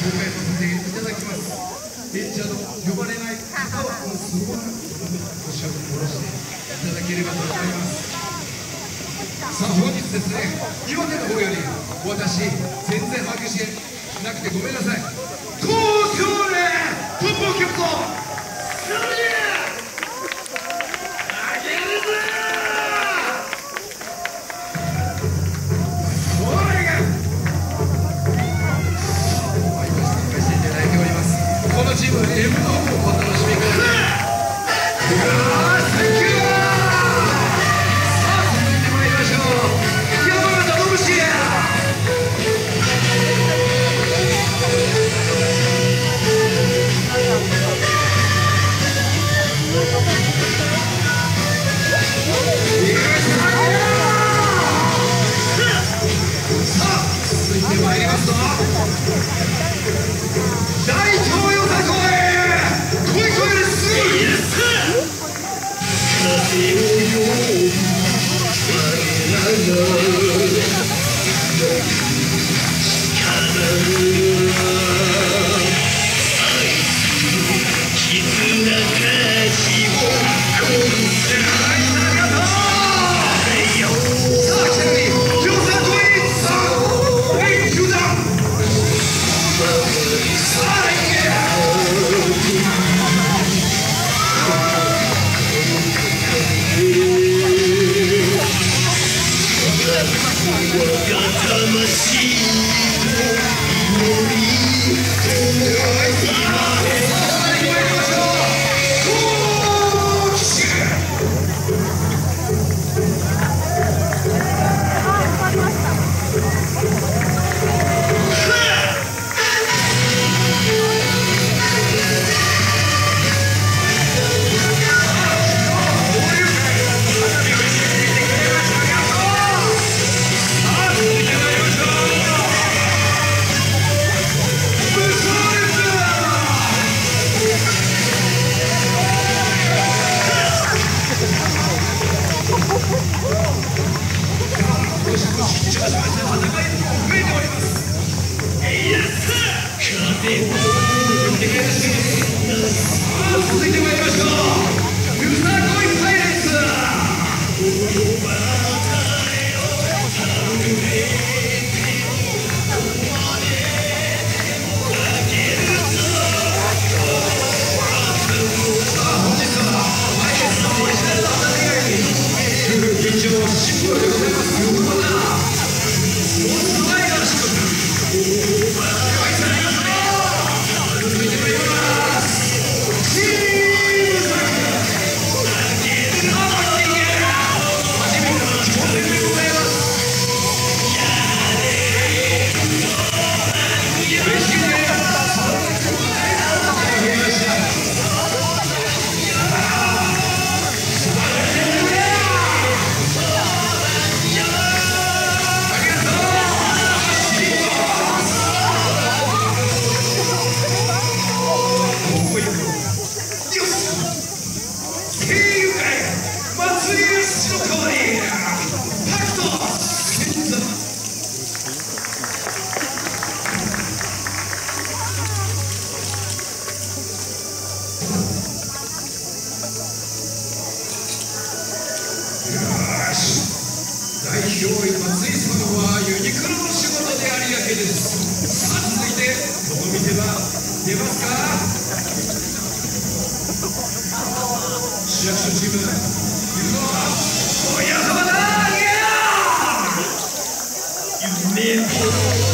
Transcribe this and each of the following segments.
紹介させていただきます演者の呼ばれない方はもうそのまま腰を下ろしていただければと思いますさあ本日ですね岩手の方より私全然把握してなくてごめんなさい。東京でトップを決めた市役所チーム、行くぞ親様だ逃げろ夢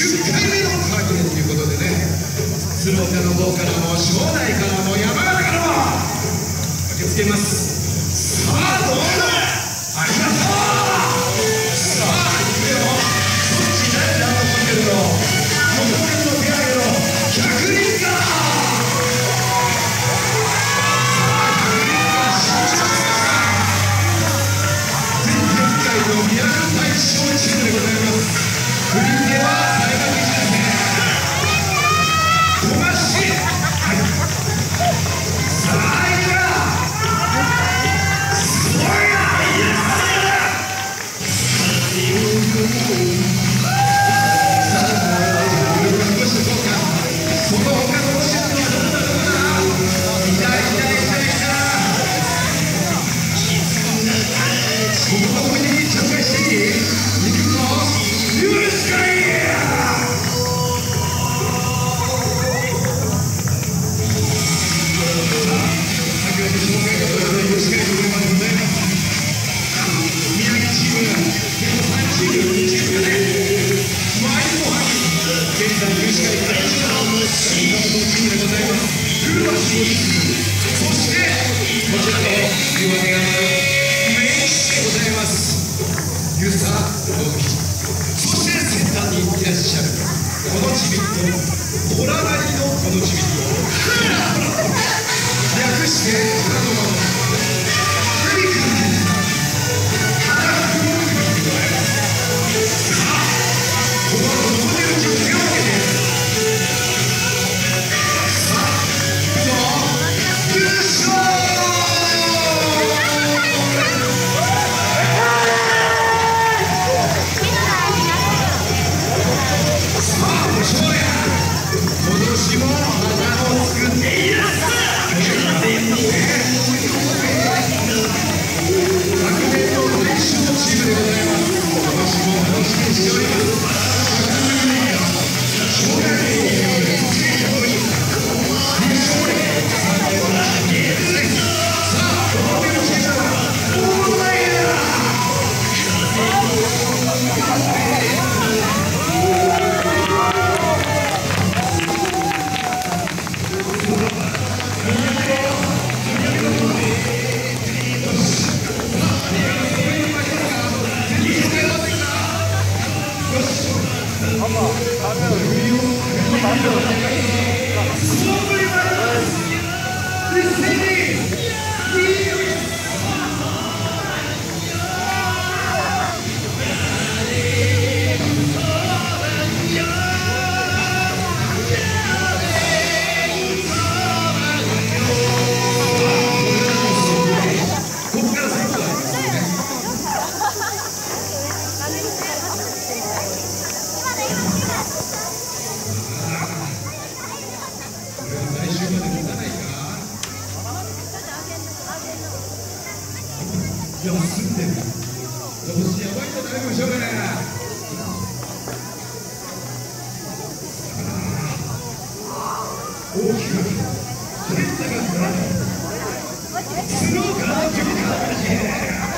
10回目のサーということでね鶴岡の方からも庄内からも山形からも受け付けます。Peace. Yeah.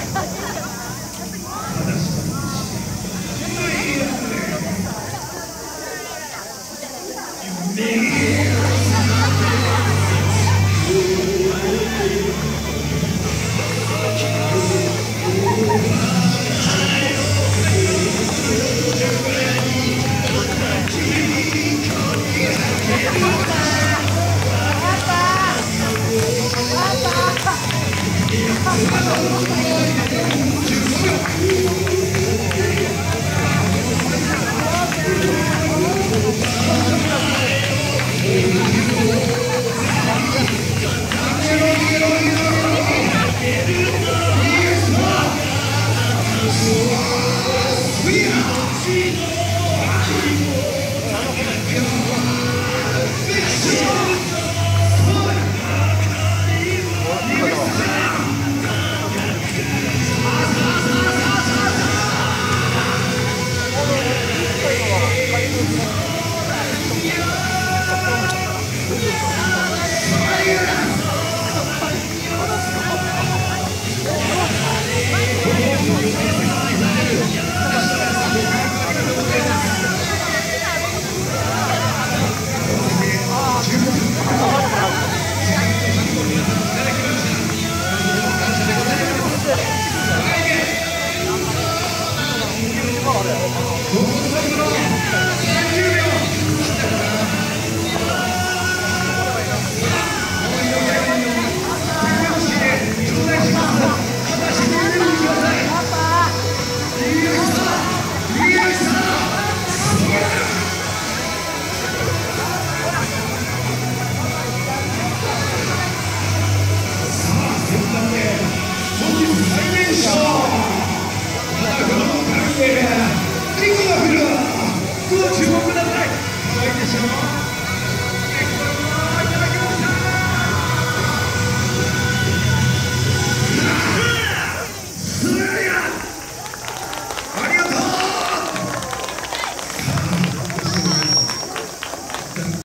We are. the